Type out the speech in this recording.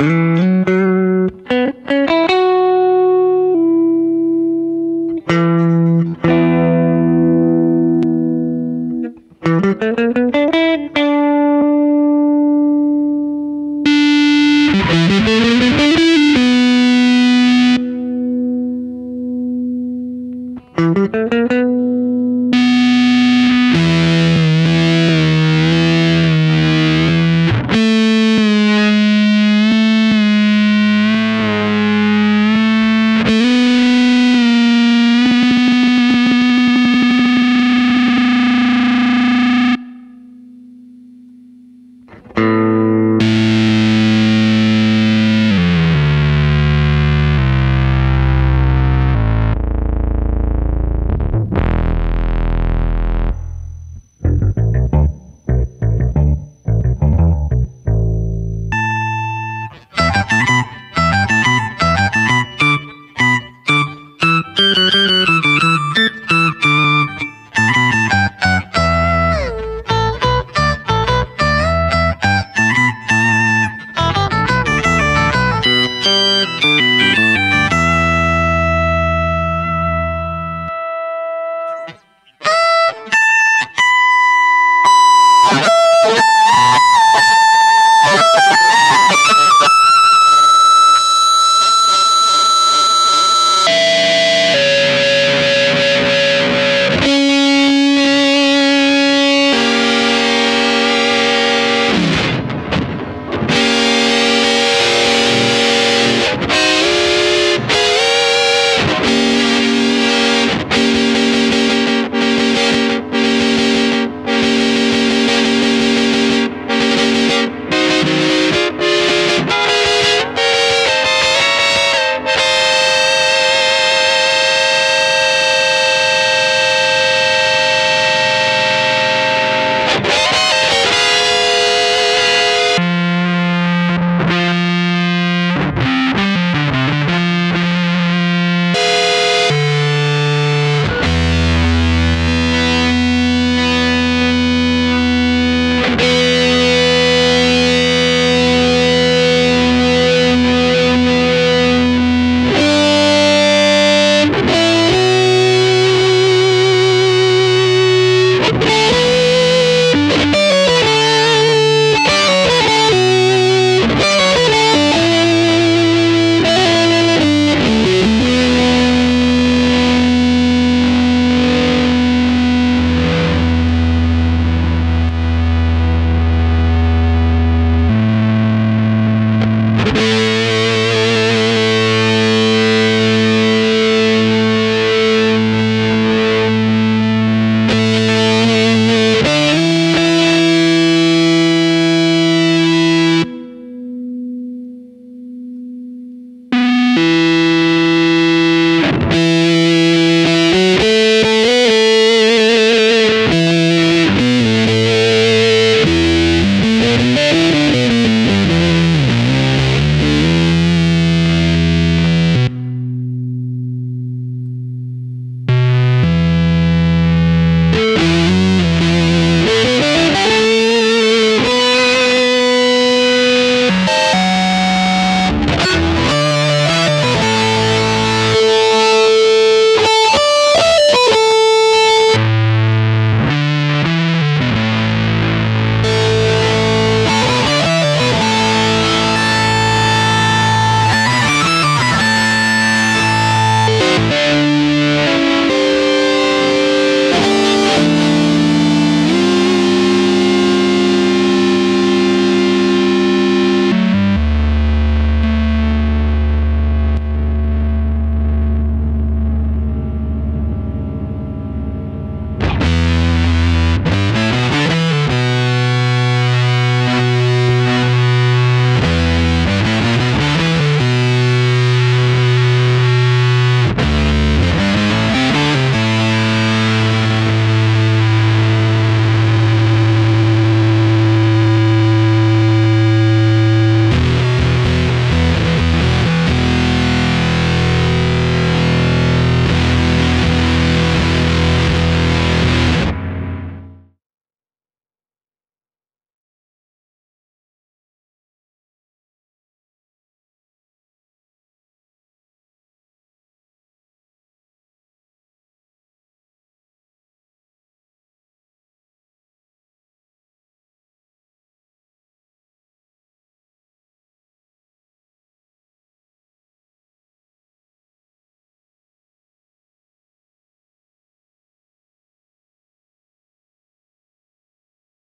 Mm.